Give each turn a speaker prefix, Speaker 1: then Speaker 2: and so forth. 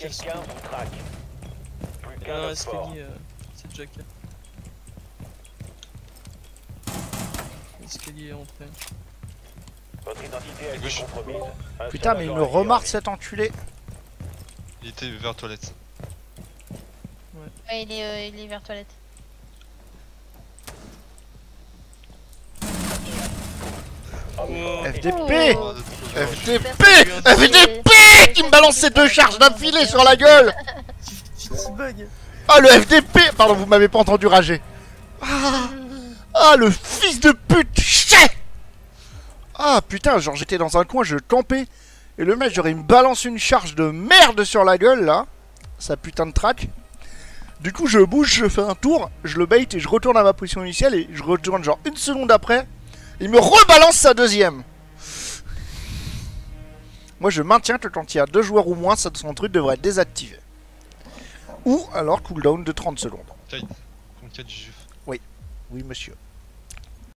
Speaker 1: Quelqu'un vous traque. Plus
Speaker 2: y
Speaker 1: qu'un
Speaker 2: euh, c'est Jack. L'escalier est entré.
Speaker 1: Votre identité a été compromise.
Speaker 3: Putain, mais il me remarque cet enculé.
Speaker 4: Il était vers toilette.
Speaker 5: Ouais, il est, euh, il est vers toilette.
Speaker 2: Oh,
Speaker 3: FDP
Speaker 5: Oh.
Speaker 3: FDP FDP qui me balance ces deux charges d'affilée sur la gueule Ah le FDP Pardon, vous m'avez pas entendu rager. Ah, ah le fils de pute Ah putain, genre j'étais dans un coin, je campais. Et le mec, genre il me balance une charge de merde sur la gueule là. Sa putain de track. Du coup, je bouge, je fais un tour, je le bait et je retourne à ma position initiale et je retourne genre une seconde après. Il me rebalance sa deuxième. Moi, je maintiens que quand il y a deux joueurs ou moins, son truc devrait être désactivé. Ou alors cooldown de 30 secondes.
Speaker 4: Juif.
Speaker 3: Oui, monsieur.